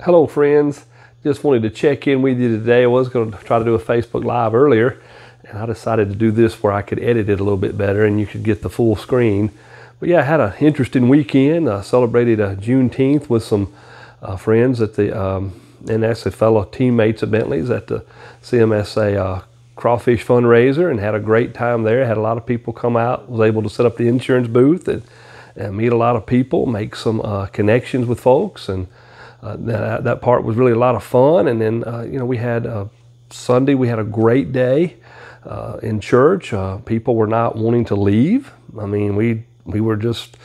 Hello, friends. Just wanted to check in with you today. I was going to try to do a Facebook Live earlier, and I decided to do this where I could edit it a little bit better and you could get the full screen. But yeah, I had an interesting weekend. I celebrated uh, Juneteenth with some uh, friends at the, um, and actually fellow teammates at Bentley's at the CMSA uh, crawfish fundraiser and had a great time there. Had a lot of people come out, was able to set up the insurance booth and, and meet a lot of people, make some uh, connections with folks. And that, that part was really a lot of fun. And then, uh, you know, we had uh, Sunday, we had a great day uh, in church. Uh, people were not wanting to leave. I mean, we, we were just,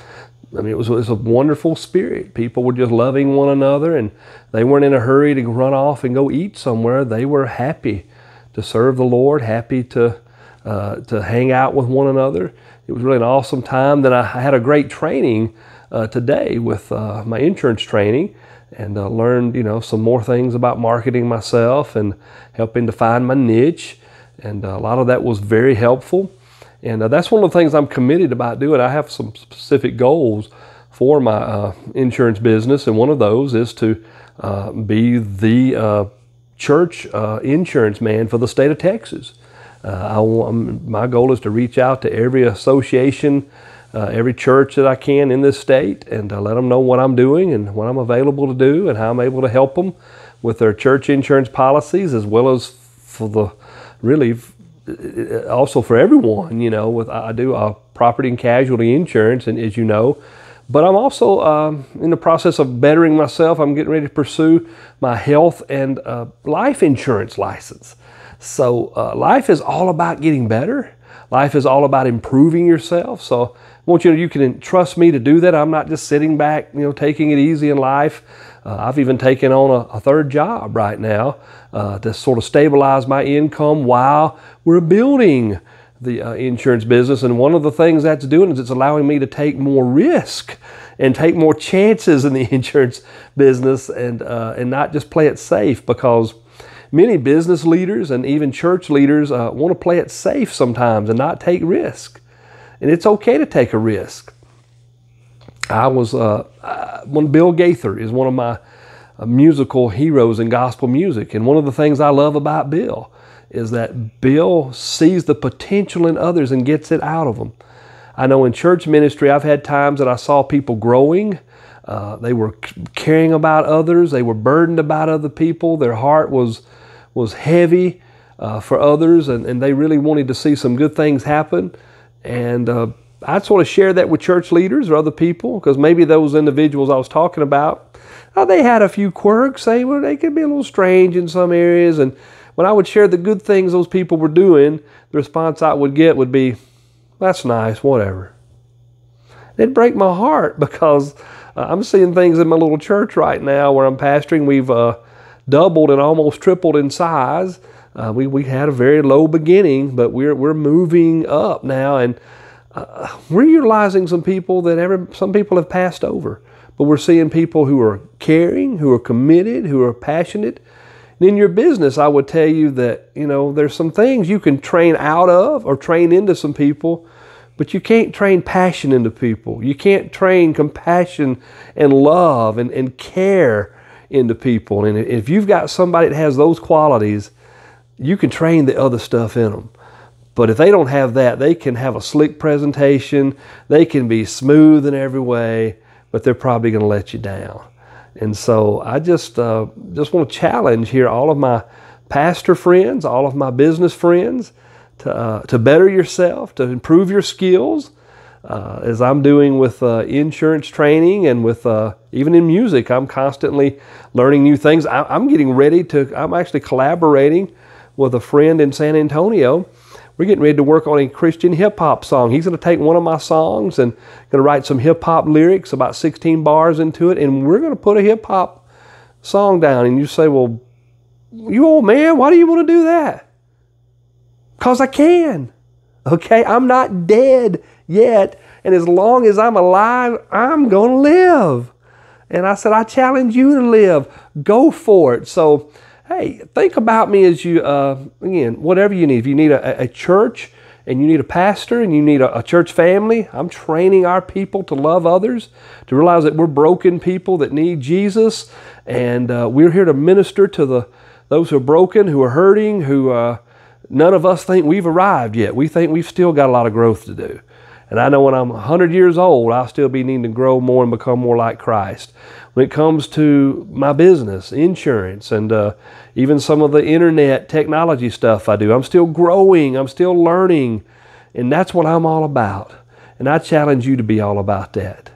I mean, it was, it was a wonderful spirit. People were just loving one another and they weren't in a hurry to run off and go eat somewhere. They were happy to serve the Lord, happy to, uh, to hang out with one another. It was really an awesome time. Then I had a great training uh, today with uh, my insurance training and uh, learned, you know, some more things about marketing myself and helping to find my niche. And uh, a lot of that was very helpful. And uh, that's one of the things I'm committed about doing. I have some specific goals for my uh, insurance business, and one of those is to uh, be the uh, church insurance man for the state of Texas. I, my goal is to reach out to every association uh, every church that I can in this state and uh, let them know what I'm doing and what I'm available to do and how I'm able to help them with their church insurance policies as well as for the really uh, also for everyone. You know, with I do a property and casualty insurance, and as you know. But I'm also um, in the process of bettering myself. I'm getting ready to pursue my health and uh, life insurance license. So, uh, life is all about getting better. Life is all about improving yourself. So, want you to you can trust me to do that. I'm not just sitting back, you know, taking it easy in life. Uh, I've even taken on a, a third job right now uh, to sort of stabilize my income while we're building the uh, insurance business. And one of the things that's doing is it's allowing me to take more risk and take more chances in the insurance business and uh, and not just play it safe because many business leaders and even church leaders uh, want to play it safe sometimes and not take risk and it's okay to take a risk. I was uh, one. Bill Gaither is one of my uh, musical heroes in gospel music, and one of the things I love about Bill is that Bill sees the potential in others and gets it out of them. I know in church ministry, I've had times that I saw people growing. Uh, they were caring about others. They were burdened about other people. Their heart was was heavy uh, for others, and, and they really wanted to see some good things happen. And uh, I just want to share that with church leaders or other people because maybe those individuals I was talking about, uh, they had a few quirks. They, well, they could be a little strange in some areas. And when I would share the good things those people were doing, the response I would get would be, that's nice, whatever. It'd break my heart because uh, I'm seeing things in my little church right now where I'm pastoring. We've uh, doubled and almost tripled in size. Uh, we, we had a very low beginning, but we're, we're moving up now, and uh, we're utilizing some people that ever, some people have passed over. But we're seeing people who are caring, who are committed, who are passionate. And in your business, I would tell you that, you know, there's some things you can train out of or train into some people, but you can't train passion into people. You can't train compassion and love and, and care into people. And if you've got somebody that has those qualities, you can train the other stuff in them. But if they don't have that, they can have a slick presentation, they can be smooth in every way, but they're probably going to let you down. And so I just uh, just want to challenge here all of my pastor friends, all of my business friends, to uh, to better yourself, to improve your skills, uh, as I'm doing with uh, insurance training and with uh, even in music. I'm constantly learning new things. I, am getting ready to. I'm actually collaborating with a friend in San Antonio. We're getting ready to work on a Christian hip hop song. He's going to take one of my songs and going to write some hip hop lyrics, about 16 bars into it, and we're going to put a hip hop song down. And you say, Well, you old man, why do you want to do that? Because I can. Okay? I'm not dead yet. And as long as I'm alive, I'm going to live. And I said, I challenge you to live. Go for it. So, hey, think about me as you, uh, again, whatever you need. If you need a, a church and you need a pastor and you need a, a, church family. I'm training our people to love others, to realize that we're broken people that need Jesus, and uh, we're here to minister to the those who are broken, who are hurting, who uh, none of us think we've arrived yet. We think we've still got a lot of growth to do. And I know when I'm 100 years old, I'll still be needing to grow more and become more like Christ. When it comes to my business, insurance, and uh, even some of the internet technology stuff I do, I'm still growing, I'm still learning, and that's what I'm all about. And I challenge you to be all about that.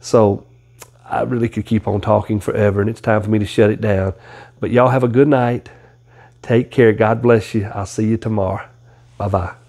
So I really could keep on talking forever, and it's time for me to shut it down. But y'all have a good night. Take care. God bless you. I'll see you tomorrow. Bye bye.